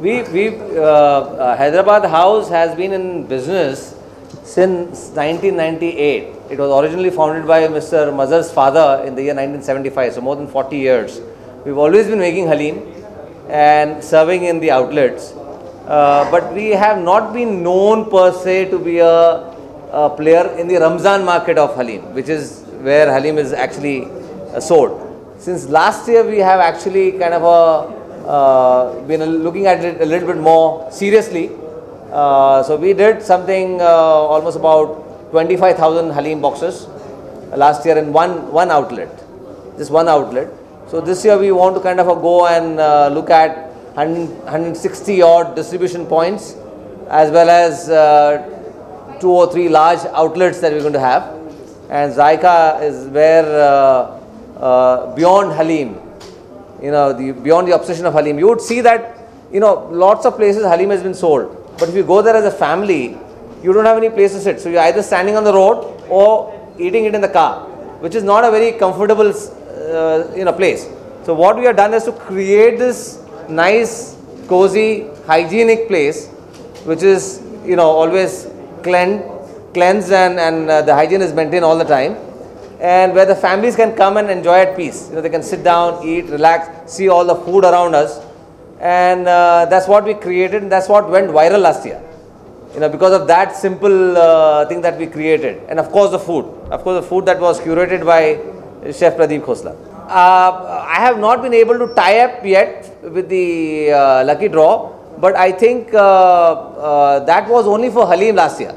We, we, uh, uh, Hyderabad House has been in business since 1998. It was originally founded by Mr. Mazhar's father in the year 1975, so more than 40 years. We've always been making haleem and serving in the outlets, uh, but we have not been known per se to be a, a player in the Ramzan market of haleem, which is where haleem is actually uh, sold. Since last year, we have actually kind of a uh, been looking at it a little bit more seriously. Uh, so we did something uh, almost about 25,000 Haleem boxes last year in one one outlet, just one outlet. So this year we want to kind of go and uh, look at 160 odd distribution points as well as uh, two or three large outlets that we're going to have. And Zaika is where uh, beyond Haleem, you know, the, beyond the obsession of Haleem, you would see that, you know, lots of places Haleem has been sold. But if you go there as a family, you don't have any place to sit. So you're either standing on the road or eating it in the car, which is not a very comfortable, uh, you know, place. So what we have done is to create this nice, cozy, hygienic place, which is, you know, always cleansed, cleansed and, and uh, the hygiene is maintained all the time and where the families can come and enjoy at peace. You know, they can sit down, eat, relax, see all the food around us. And uh, that's what we created and that's what went viral last year. You know, because of that simple uh, thing that we created. And of course the food. Of course the food that was curated by Chef Pradeep Khosla. Uh, I have not been able to tie up yet with the uh, lucky draw, but I think uh, uh, that was only for Haleem last year.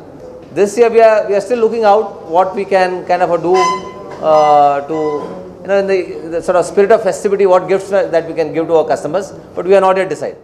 This year we are, we are still looking out what we can kind of do Uh, to you know in the, the, sort of spirit of festivity what gifts that we can give to our customers but we are not yet decided